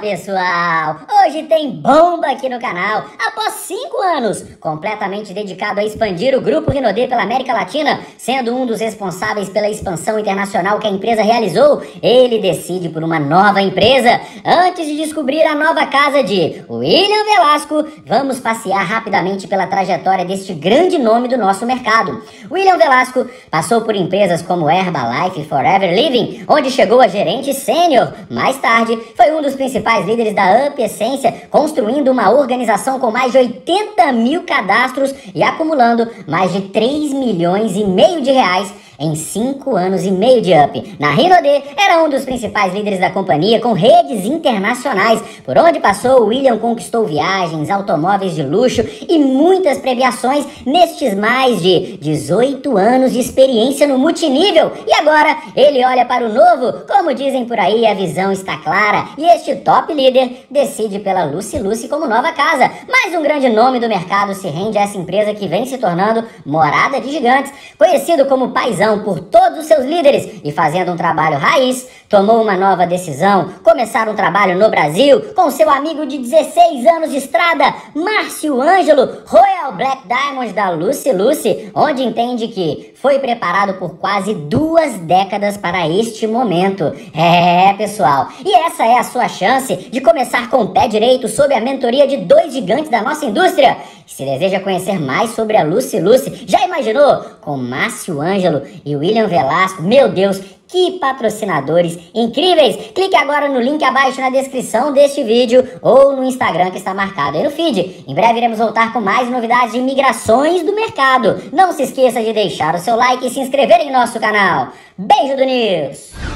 pessoal! Hoje tem bomba aqui no canal. Após cinco anos, completamente dedicado a expandir o Grupo Rinodê pela América Latina, sendo um dos responsáveis pela expansão internacional que a empresa realizou, ele decide por uma nova empresa. Antes de descobrir a nova casa de William Velasco, vamos passear rapidamente pela trajetória deste grande nome do nosso mercado. William Velasco passou por empresas como Herbalife e Forever Living, onde chegou a gerente sênior. Mais tarde, foi um dos principais líderes da Up Construindo uma organização com mais de 80 mil cadastros e acumulando mais de 3 milhões e meio de reais em cinco anos e meio de Up. Na Rinode, era um dos principais líderes da companhia, com redes internacionais. Por onde passou, William conquistou viagens, automóveis de luxo e muitas premiações nestes mais de 18 anos de experiência no multinível. E agora, ele olha para o novo, como dizem por aí, a visão está clara. E este top líder decide pela Lucy Lucy como nova casa. Mais um grande nome do mercado se rende a essa empresa que vem se tornando morada de gigantes, conhecido como Paisão por todos os seus líderes e fazendo um trabalho raiz, tomou uma nova decisão, começar um trabalho no Brasil com seu amigo de 16 anos de estrada, Márcio Ângelo, Royal Black Diamond da Lucy Lucy, onde entende que foi preparado por quase duas décadas para este momento. É, pessoal, e essa é a sua chance de começar com o pé direito sob a mentoria de dois gigantes da nossa indústria. Se deseja conhecer mais sobre a Lucy Lucy, já imaginou? Com Márcio Ângelo e William Velasco, meu Deus, que patrocinadores incríveis! Clique agora no link abaixo na descrição deste vídeo ou no Instagram que está marcado aí no feed. Em breve iremos voltar com mais novidades de migrações do mercado. Não se esqueça de deixar o seu like e se inscrever em nosso canal. Beijo do News!